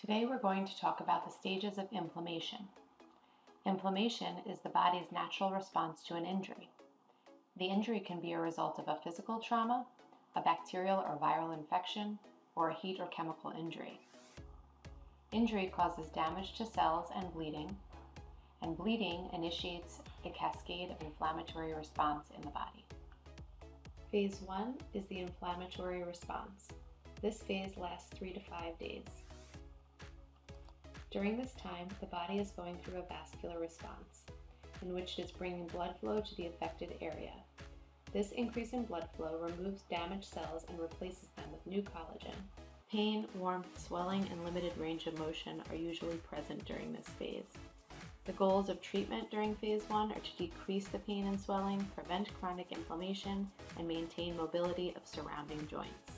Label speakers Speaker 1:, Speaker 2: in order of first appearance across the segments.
Speaker 1: Today we're going to talk about the stages of inflammation. Inflammation is the body's natural response to an injury. The injury can be a result of a physical trauma, a bacterial or viral infection, or a heat or chemical injury. Injury causes damage to cells and bleeding, and bleeding initiates a cascade of inflammatory response in the body. Phase 1 is the inflammatory response. This phase lasts 3 to 5 days. During this time, the body is going through a vascular response, in which it is bringing blood flow to the affected area. This increase in blood flow removes damaged cells and replaces them with new collagen. Pain, warmth, swelling, and limited range of motion are usually present during this phase. The goals of treatment during phase 1 are to decrease the pain and swelling, prevent chronic inflammation, and maintain mobility of surrounding joints.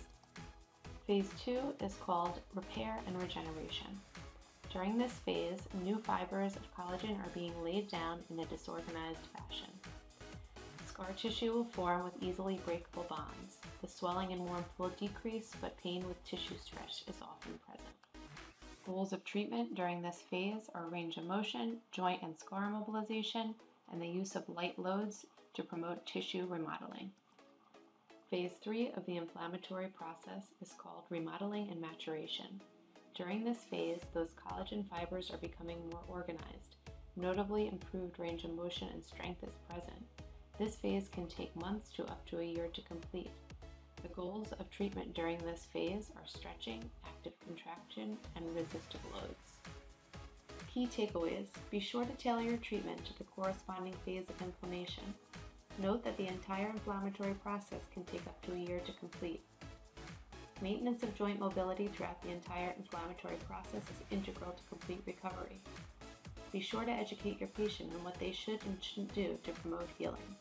Speaker 1: Phase 2 is called repair and regeneration. During this phase, new fibers of collagen are being laid down in a disorganized fashion. Scar tissue will form with easily breakable bonds. The swelling and warmth will decrease, but pain with tissue stretch is often present. Goals of treatment during this phase are range of motion, joint and scar mobilization, and the use of light loads to promote tissue remodeling. Phase 3 of the inflammatory process is called remodeling and maturation. During this phase, those collagen fibers are becoming more organized. Notably improved range of motion and strength is present. This phase can take months to up to a year to complete. The goals of treatment during this phase are stretching, active contraction, and resistive loads. Key takeaways Be sure to tailor your treatment to the corresponding phase of inflammation. Note that the entire inflammatory process can take up to a year to complete. Maintenance of joint mobility throughout the entire inflammatory process is integral to complete recovery. Be sure to educate your patient on what they should and shouldn't do to promote healing.